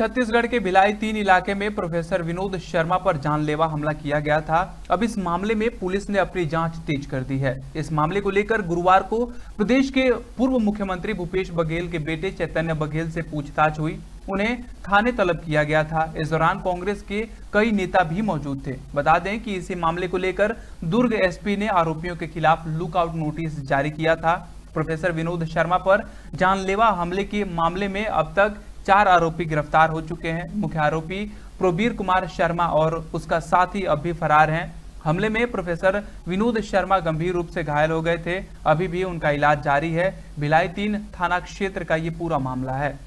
छत्तीसगढ़ के भिलाई तीन इलाके में प्रोफेसर विनोद शर्मा पर जानलेवा हमला किया गया था। अब इस मामले में पुलिस ने अपनी जाँच तेज कर दी है। इस मामले को लेकर गुरुवार को प्रदेश के पूर्व मुख्यमंत्री भूपेश बघेल के बेटे चैतन्य बघेल से पूछताछ हुई। उन्हें थाने तलब किया गया था। इस दौरान कांग्रेस के कई नेता भी मौजूद थे। बता दें कि इसी मामले को लेकर दुर्ग एसपी ने आरोपियों के खिलाफ लुकआउट नोटिस जारी किया था। प्रोफेसर विनोद शर्मा पर जानलेवा हमले के मामले में अब तक चार आरोपी गिरफ़्तार हो चुके हैं। मुख्य आरोपी प्रोबीर कुमार शर्मा और उसका साथी अब भी फरार हैं। हमले में प्रोफेसर विनोद शर्मा गंभीर रूप से घायल हो गए थे। अभी भी उनका इलाज जारी है। भिलाई तीन थाना क्षेत्र का ये पूरा मामला है।